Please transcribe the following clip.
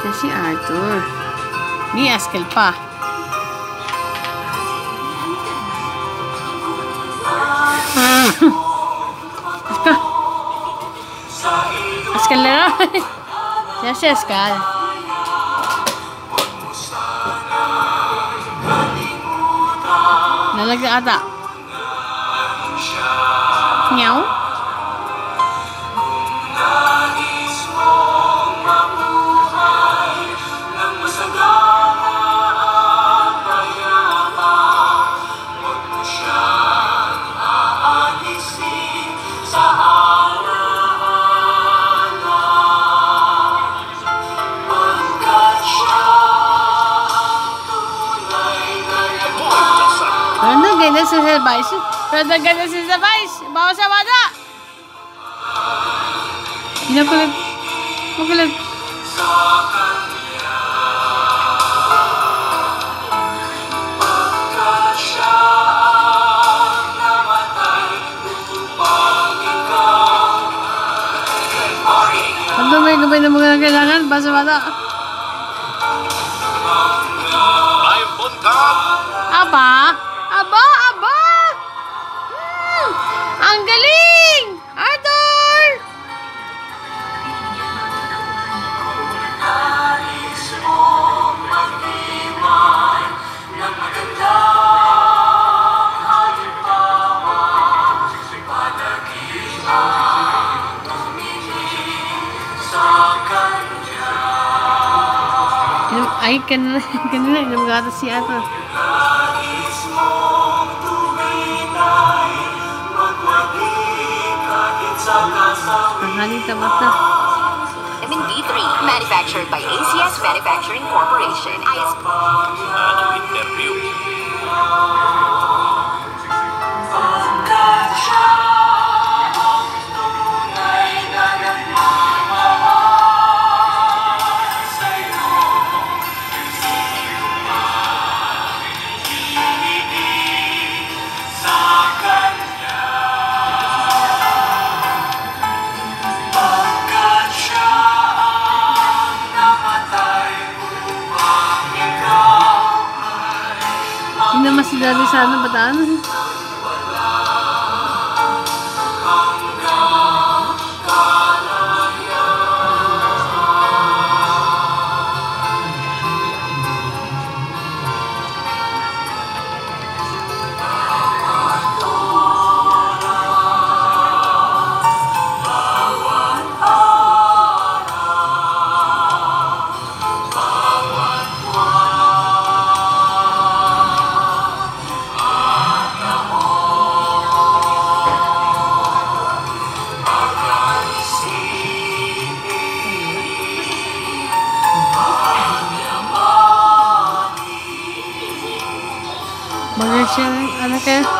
Yan si Arthur. Ni Askel pa. Aska. Askel na lang. Yan si Askel. Nalag na ata. Meow. Ano ganyan si Sir Vice? Pero ganyan si Sir Vice. Bawa sa bata. Inakulit. Makulit. Ang dumi-dumi ng mga kailangan. Bawa sa bata. Live Buntag! Ay, kanina, kanina, inom gatas si Arthur. Ang halita mata. Vitamin B3, manufactured by ACS Manufacturing Corporation. IS जल्दी साथ में बता दो। Sini.